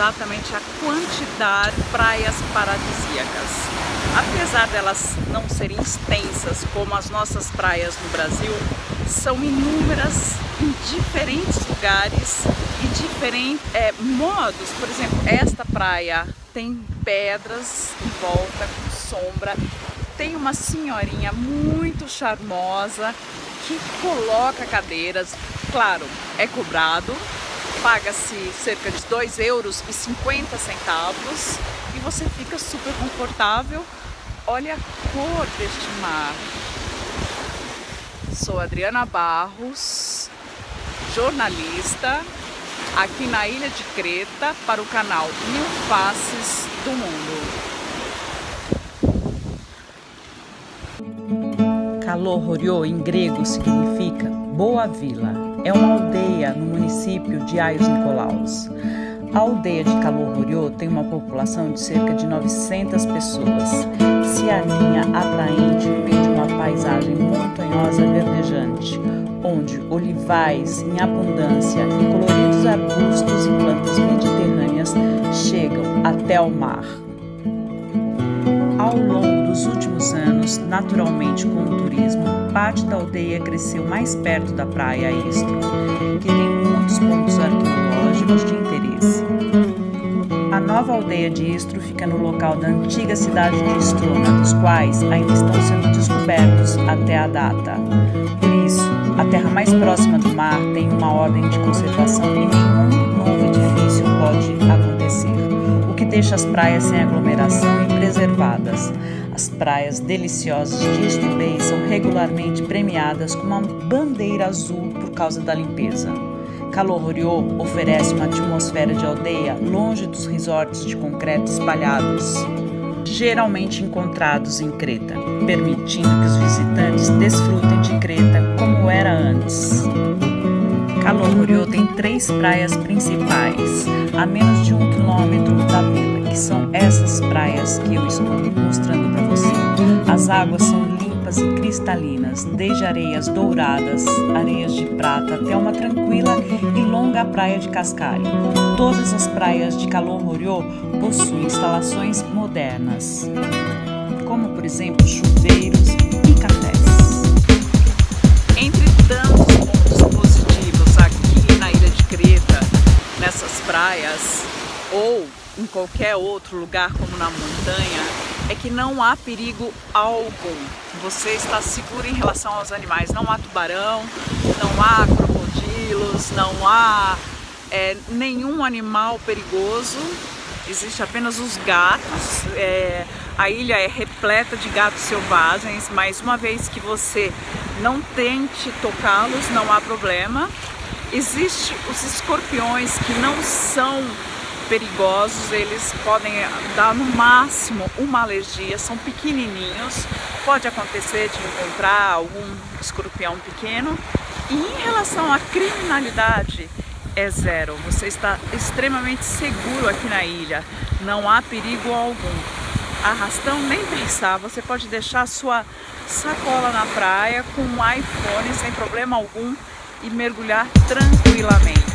exatamente a quantidade de praias paradisíacas. Apesar delas não serem extensas como as nossas praias no Brasil, são inúmeras em diferentes lugares e diferentes é, modos. Por exemplo, esta praia tem pedras em volta com sombra, tem uma senhorinha muito charmosa que coloca cadeiras, claro, é cobrado, paga-se cerca de 2 euros 50 centavos e você fica super confortável. Olha a cor deste mar. Sou Adriana Barros, jornalista, aqui na Ilha de Creta para o canal Mil Faces do Mundo. Kalorhorio em grego significa Boa Vila. É uma aldeia no município de Aios Nicolaus. A aldeia de Kalorhorio tem uma população de cerca de 900 pessoas. Se alinha atraente no meio de uma paisagem montanhosa verdejante, onde olivais em abundância e coloridos arbustos e plantas mediterrâneas chegam até o mar. Ao longo dos últimos anos, naturalmente com o turismo, parte da aldeia cresceu mais perto da praia Istro, que tem muitos pontos arqueológicos de interesse. A nova aldeia de Istro fica no local da antiga cidade de Istrona, dos quais ainda estão sendo descobertos até a data. Por isso, a terra mais próxima do mar tem uma ordem de conservação e nenhum novo edifício pode acontecer deixa as praias sem aglomeração e preservadas. As praias deliciosas de East Bay são regularmente premiadas com uma bandeira azul por causa da limpeza. Calorrio oferece uma atmosfera de aldeia longe dos resorts de concreto espalhados, geralmente encontrados em Creta, permitindo que os visitantes desfrutem de Creta como era antes. Calorrio tem três praias principais, a menos de um quilômetro da vila, que são essas praias que eu estou. As águas são limpas e cristalinas, desde areias douradas, areias de prata, até uma tranquila e longa praia de cascalho. Todas as praias de Calorrio possuem instalações modernas, como por exemplo chuveiros e cafés. Entre tantos nessas praias ou em qualquer outro lugar como na montanha é que não há perigo algum. Você está seguro em relação aos animais. Não há tubarão, não há crocodilos, não há é, nenhum animal perigoso. Existe apenas os gatos. É, a ilha é repleta de gatos selvagens, mas uma vez que você não tente tocá-los, não há problema. Existem os escorpiões que não são perigosos, eles podem dar no máximo uma alergia, são pequenininhos, pode acontecer de encontrar algum escorpião pequeno. E em relação à criminalidade, é zero. Você está extremamente seguro aqui na ilha, não há perigo algum. Arrastão nem pensar, você pode deixar sua sacola na praia com um iPhone sem problema algum e mergulhar tranquilamente.